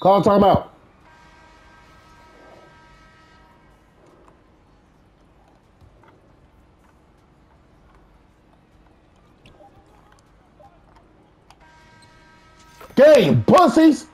Call timeout. Game, pussies.